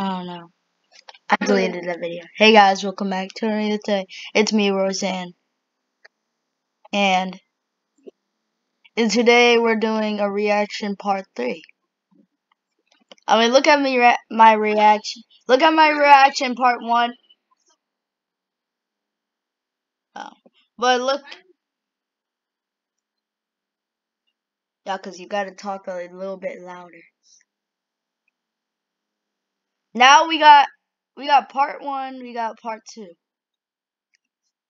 I don't know. I deleted that video. Hey guys, welcome back to another day. It's me, Roseanne. And, and today we're doing a reaction part 3. I mean, look at me rea my reaction. Look at my reaction part 1. Oh. But look. Yeah, because you got to talk a little bit louder. Now we got we got part one, we got part two.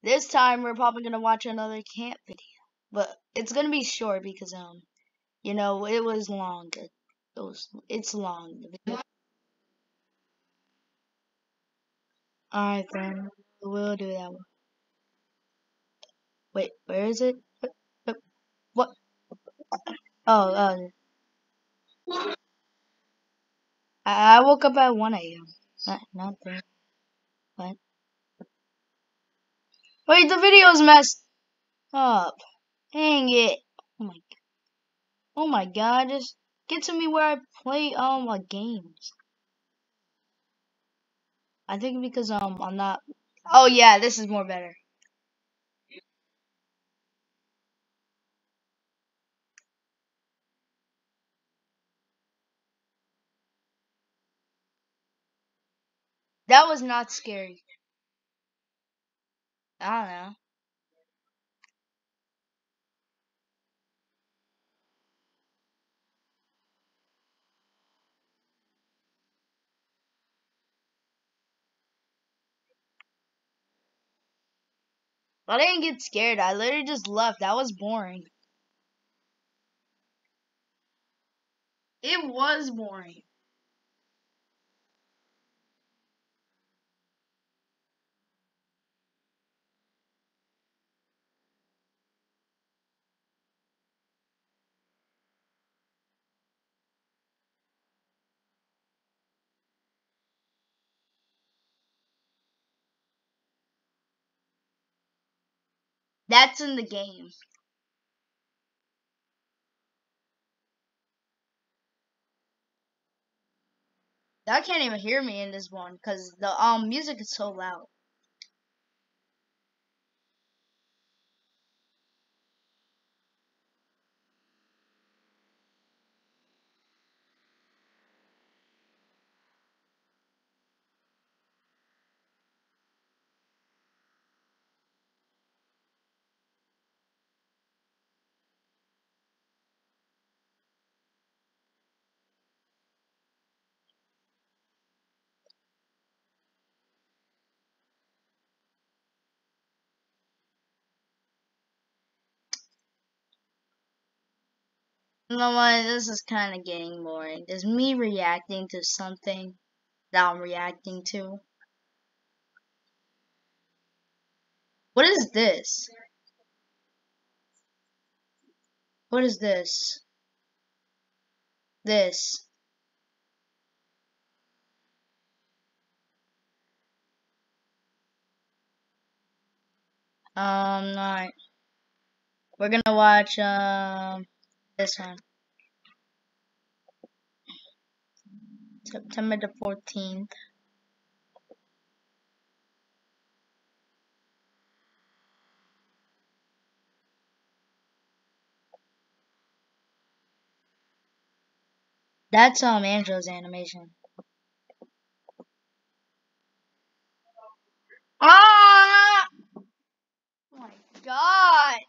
This time we're probably gonna watch another camp video, but it's gonna be short because um, you know, it was long. It, was it's long. All right, then we'll do that one. Wait, where is it? What? Oh, oh. I woke up at 1 a.m. Not, not there. What? Wait, the video's messed up. Dang it. Oh my, oh my god, just get to me where I play um my games. I think because um I'm not. Oh yeah, this is more better. That was not scary. I don't know. I didn't get scared. I literally just left. That was boring. It was boring. That's in the game. I can't even hear me in this one because the um music is so loud. You know what? This is kind of getting boring. Is me reacting to something that I'm reacting to. What is this? What is this? This. Um, alright. We're gonna watch, um, this one. September the 14th. That's um Angel's animation. Ah! Oh my god!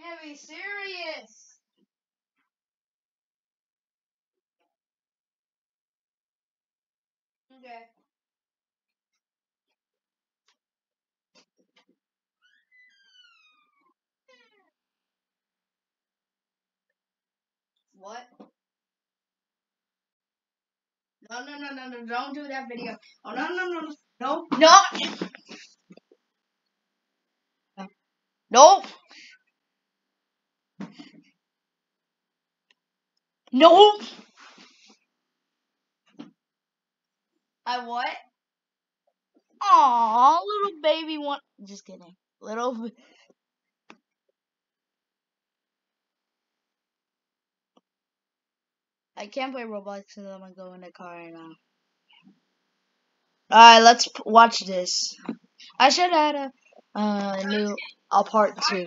Can't be serious. Okay. What? No, no, no, no, no, don't do that video. Oh, no, no, no, no, no, no. Nope. Nope. I what? Aw, little baby one. Just kidding. Little. I can't play Roblox because I'm gonna go in the car right now. Alright, let's watch this. I should add a uh, new a part two.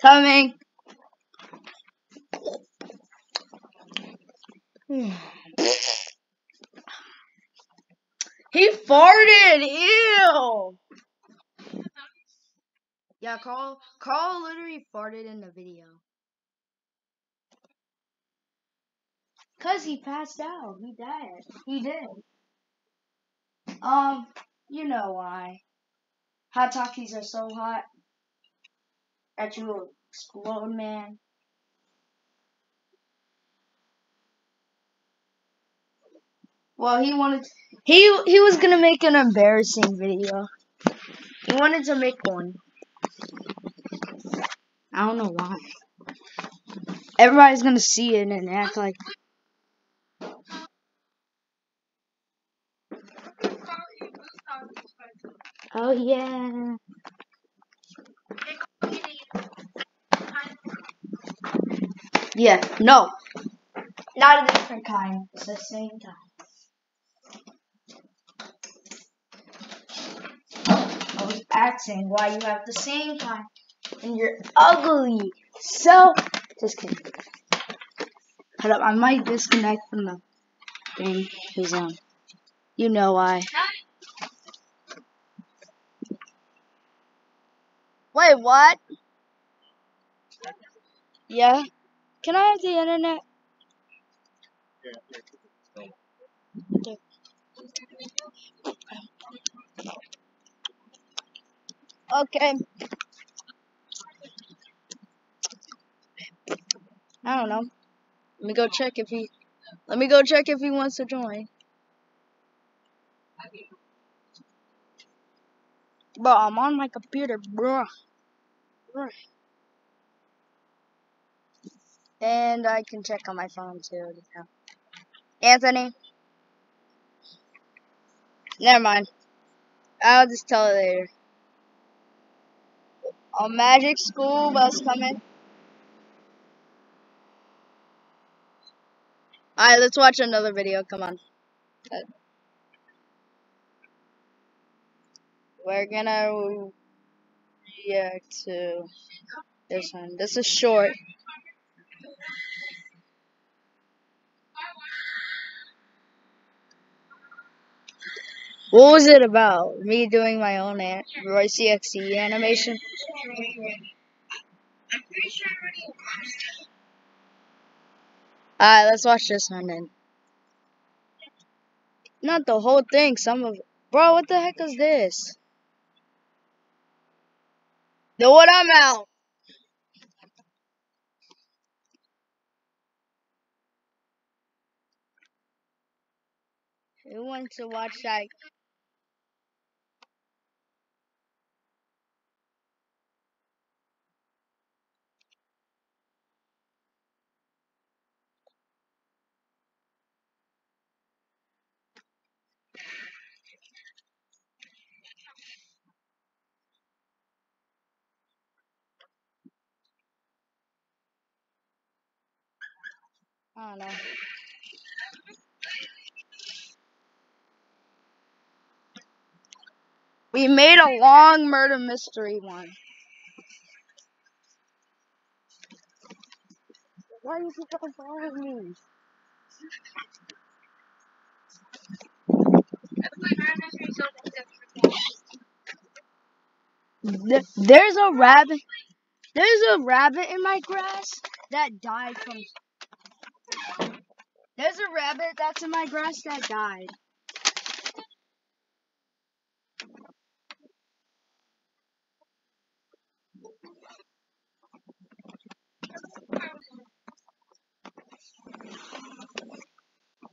Coming. he farted. Ew. Yeah, Carl. Carl literally farted in the video. Cause he passed out. He died. He did. Um, you know why. Hot Takis are so hot that you will explode, man. Well, he wanted he he was gonna make an embarrassing video. He wanted to make one. I don't know why. Everybody's gonna see it and act like. Oh yeah. Yeah, no. Not a different kind. It's the same time. Was why you have the same kind and you're ugly. So, just kidding. Hold up, I might disconnect from the thing he's on. You know why. Wait, what? Yeah. Can I have the internet? Okay. Okay. I don't know. Let me go check if he. Let me go check if he wants to join. Bro, I'm on my computer, bro. Bruh. And I can check on my phone too. Anthony. Never mind. I'll just tell it later. A magic school bus coming. Alright, let's watch another video. Come on. We're gonna react to this one. This is short. What was it about? Me doing my own Royce XD animation? Alright, let's watch this one then. Not the whole thing, some of it. Bro, what the heck is this? Know what I'm out. Who wants to watch that I. We made a long murder mystery one. Why do you keep following me? There's a rabbit. There's a rabbit in my grass that died from there's a rabbit that's in my grass that died.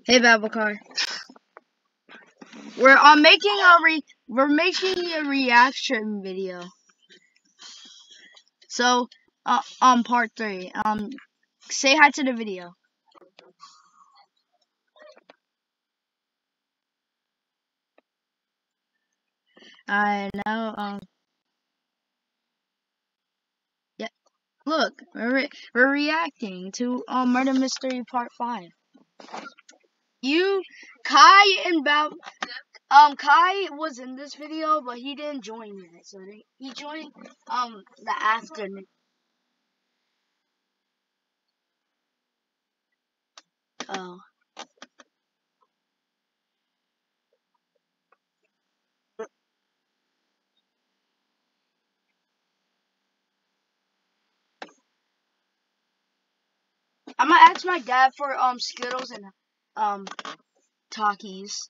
Hey Babacar. We're uh, making a re we're making a reaction video. So uh, on part three. Um say hi to the video. I know, um, yeah, look, we're, re we're reacting to, um, Murder Mystery Part 5. You, Kai and Bob, um, Kai was in this video, but he didn't join yet. so he joined, um, the afternoon. Oh. I'm gonna ask my dad for um Skittles and um Takis.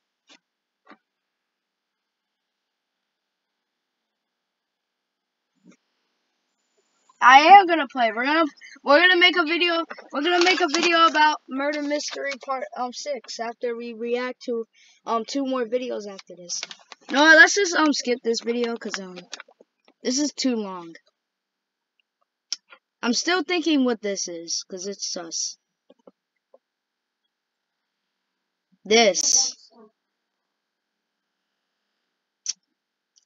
I am gonna play. We're gonna we're gonna make a video. We're gonna make a video about Murder Mystery Part um six after we react to um two more videos after this. No, let's just um skip this video because um this is too long. I'm still thinking what this is because it's sus. This.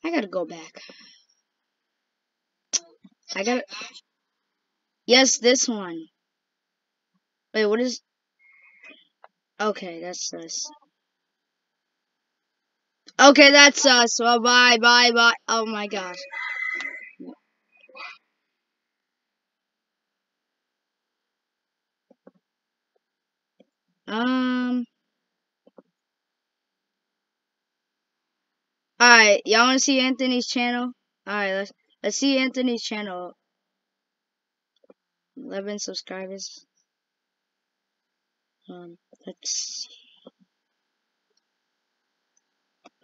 I gotta go back. I gotta. Yes, this one. Wait, what is. Okay, that's us. Okay, that's us. Well, bye, bye, bye. Oh my gosh. Um. Alright, y'all wanna see Anthony's channel? Alright, let's let's see Anthony's channel. Eleven subscribers. Um, let's see.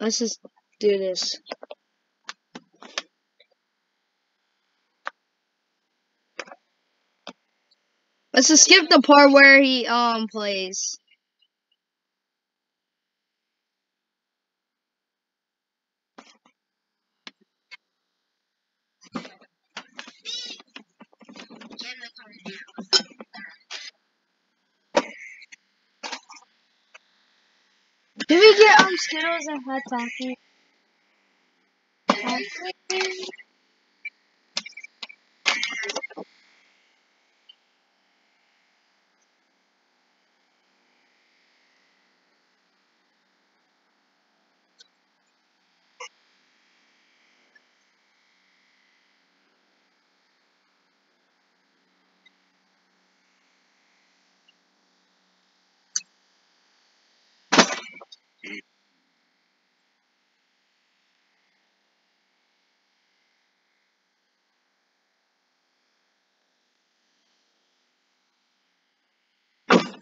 Let's just do this. Let's just skip the part where he um plays. Did we get um Skittles and hot Takis?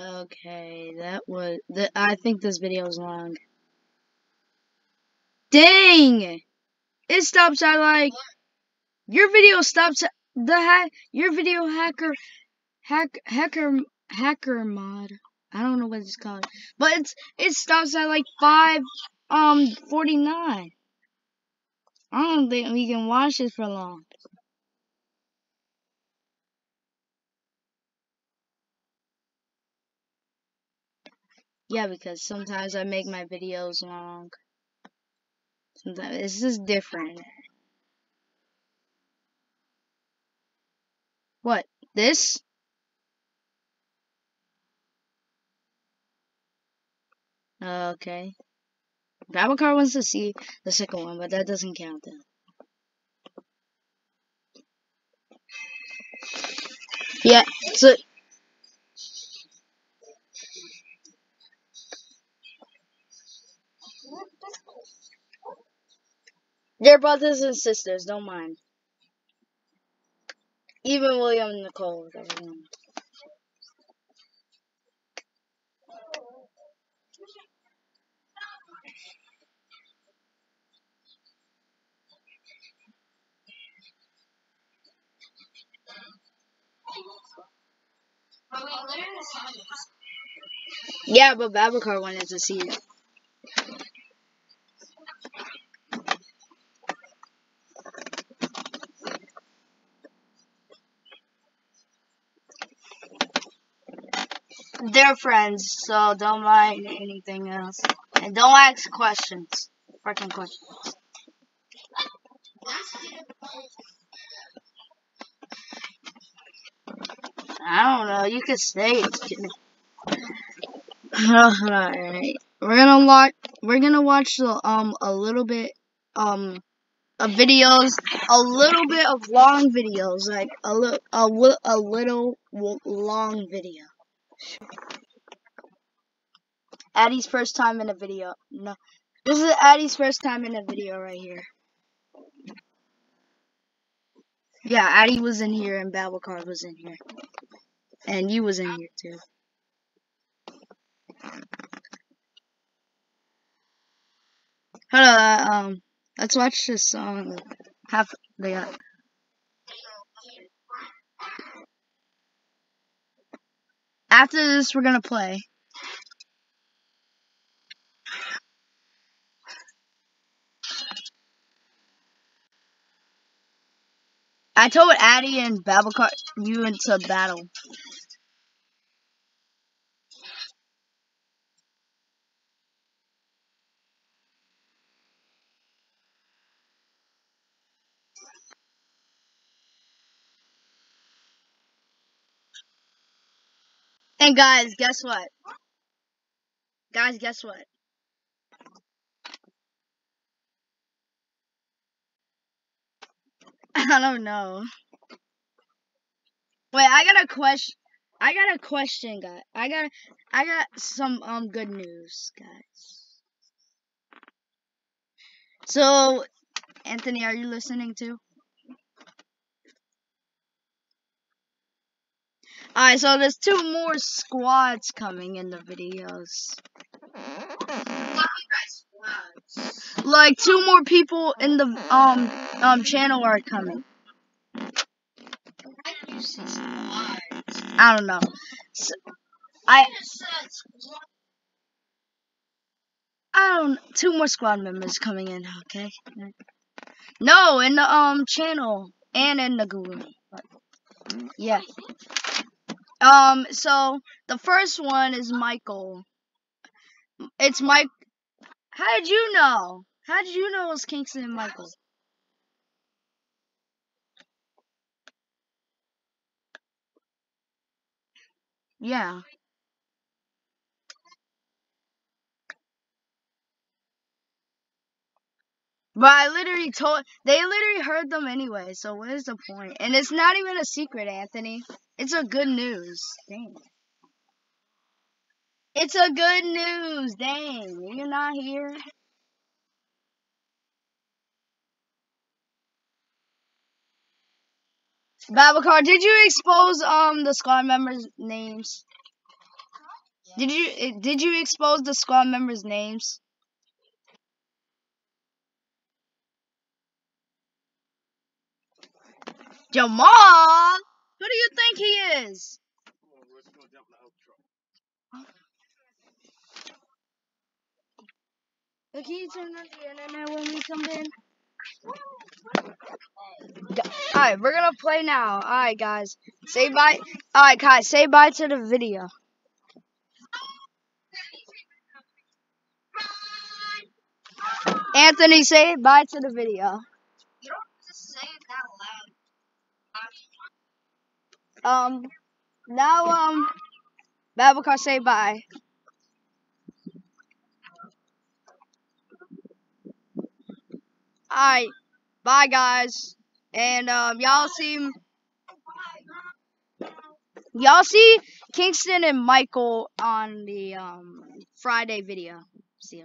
Okay, that was. The, I think this video is long. Dang! It stops at like. Your video stops the hack. Your video hacker, hack hacker hacker mod. I don't know what it's called, but it's it stops at like five um forty nine. I don't think we can watch this for long. Yeah, because sometimes I make my videos long. Sometimes this is different. What? This? Oh, okay. Babacar wants to see the second one, but that doesn't count then. Yeah, so They're brothers and sisters, don't mind. Even William and Nicole. Yeah, but Babacar wanted to see it. They're friends, so don't mind anything else. And don't ask questions. Freaking questions. I don't know. You could say Alright. We're gonna watch we're gonna watch the um a little bit um of videos a little bit of long videos like a little a, a little long video Addie's first time in a video. No. This is Addie's first time in a video right here. Yeah, Addie was in here and Babacar was in here. And you was in here too. Hold on, um, let's watch this song. Half they got. After this, we're gonna play. I told Addie and Babacar you into battle. And guys, guess what? Guys, guess what? I don't know. Wait, I got a question. I got a question, guys. I got I got some um good news, guys. So, Anthony, are you listening too? Alright, so there's two more squads coming in the videos. Like two more people in the um um channel are coming. I don't know. So, I I don't. Two more squad members coming in. Okay. No, in the um channel and in the Google. Yeah. Um, so the first one is Michael. It's Mike. How did you know? How did you know it was Kingston and Michael? Yeah. But I literally told they literally heard them anyway, so what is the point? And it's not even a secret, Anthony. It's a good news. Dang. It's a good news. Dang, you're not here. Babacar, did you expose um the squad members' names? Did you eh, did you expose the squad members' names? Jamal, who do you think he is? Can you turn on the internet when we come in? Alright, we're gonna play now. Alright, guys. Say bye. Alright, guys, say bye to the video. Anthony, say bye to the video. You don't have to say it that loud. Um, now, um, Babacar, say bye. Alright. Bye, guys. And um, y'all see, y'all see Kingston and Michael on the um, Friday video. See ya.